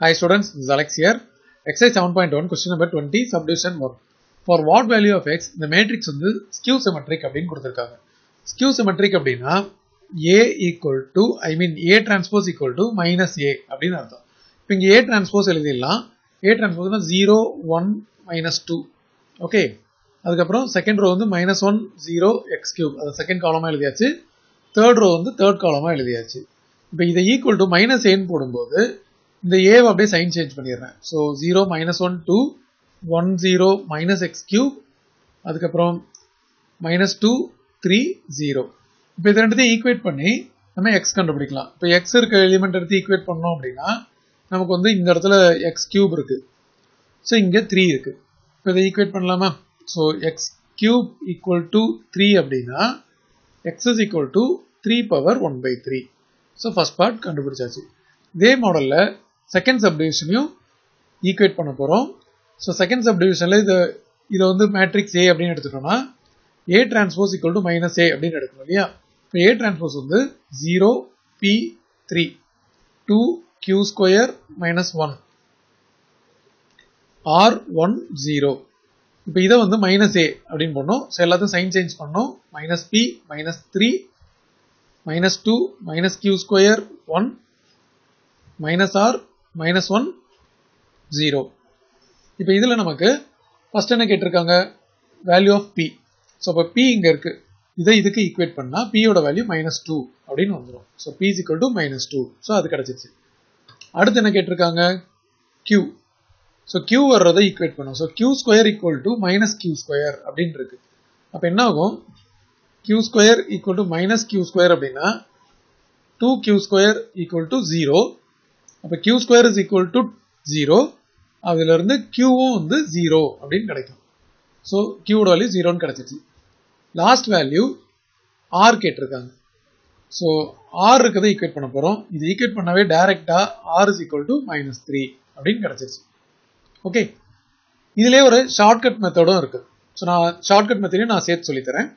Hi students, this is Alex here. Exercise 7.1 question number 20 subdivision 1. For what value of x the matrix வந்து skew symmetric அப்படின்னு கொடுத்திருக்காங்க. skew symmetric அப்படின்னா a equal to I mean a transpose equal to minus a அப்படின்னு அர்த்தம். இப்போ இங்க a transpose எழுதிடலாம். a transpose 0 1 minus 2. Okay அதுக்கப்புறம் செகண்ட் ரோ வந்து minus one zero x cube அது செகண்ட் காலமாக எழுதியாச்சு தேர்ட் ரோ வந்து தேர்ட் காலமாக எழுதியாச்சு இப்போ இதை ஈக்குவல் டு மைனஸ் ஏன்னு போடும்போது இந்த ஏவை அப்படியே சைன் சேஞ்ச் பண்ணிடுறேன். So zero minus one two one zero minus x cube அதுக்கப்புறம் மைனஸ் டூ த்ரீ ஜீரோ இப்போ இது ரெண்டுத்தையும் ஈக்குவேட் பண்ணி நம்ம எக்ஸ் கண்டுபிடிக்கலாம். இப்போ எக்ஸ் இருக்க எலிமெண்ட் எடுத்து ஈக்குவேட் பண்ணோம் அப்படின்னா நமக்கு வந்து இந்த இடத்துல எக்ஸ் கியூப் இருக்கு. ஸோ இங்கே த்ரீ இருக்கு. இப்போ இதை ஈக்குவேட் பண்ணலாமா? So x cube equal to three அப்படின்னா x is equal to three power one by three so first part கண்டுபிடிச்சாச்சு. இதே மாடலில் செகண்ட் சப்டிவிஷனையும் ஈக்குவேட் பண்ண போகிறோம் ஸோ செகண்ட் சப்டிவிஷனில் இது இதை வந்து மேட்ரிக்ஸ் ஏ அப்படின்னு எடுத்துட்டோம்னா A transpose equal to minus A அப்படின்னு எடுக்கணும் இல்லையா? இப்போ ஏ டிரான்ஸ்போஸ் வந்து zero p three two q square minus one r one zero இப்போ இதை வந்து மைனஸ் ஏ அப்படின்னு பண்ணோம் ஸோ எல்லாத்தையும் சைன் சேஞ்ச் பண்ணோம். Minus p minus three minus two minus q square one minus r minus one zero இப்போ இதில் நமக்கு ஃபஸ்ட் என்ன கேட்டிருக்காங்க? வேல்யூ ஆஃப் பி ஸோ இப்போ பி இங்கே இருக்கு. இதை இதுக்கு ஈக்குவேட் பண்ணால் பியோட வேல்யூ மைனஸ் டூ அப்படின்னு வந்துடும் so p is equal to minus two so அது கிடச்சிருச்சு. அடுத்து என்ன கேட்டிருக்காங்க? கியூ ஸோ கியூ வர்றதை ஈக்குவேட் பண்ணும். So q square equal to minus q square அப்படின்னு இருக்கு. அப்போ என்ன ஆகும் q square equal to minus q square அப்படின்னா two q square equal to zero அப்போ q square is equal to zero அதுல இருந்து கியூவும் வந்து ஜீரோ அப்படின்னு கிடைக்கும். ஸோ கியூவோட வேல்யூ ஜீரோன்னு கிடைச்சிச்சு. லாஸ்ட் வேல்யூ ஆர் கேட்டிருக்காங்க. ஸோ ஆர் இருக்கிறத ஈக்குவேட் பண்ண போகிறோம் இது ஈக்குவேட் பண்ணவே டைரெக்டாக r is equal to minus three அப்படின்னு கிடைச்சிருச்சு. ஓகே இதுலேயே ஒரு ஷார்ட்கட் மெத்தடும் இருக்குது ஸோ நான் ஷார்ட்கட் மெத்தடையும் நான் சேர்த்து சொல்லித்தரேன்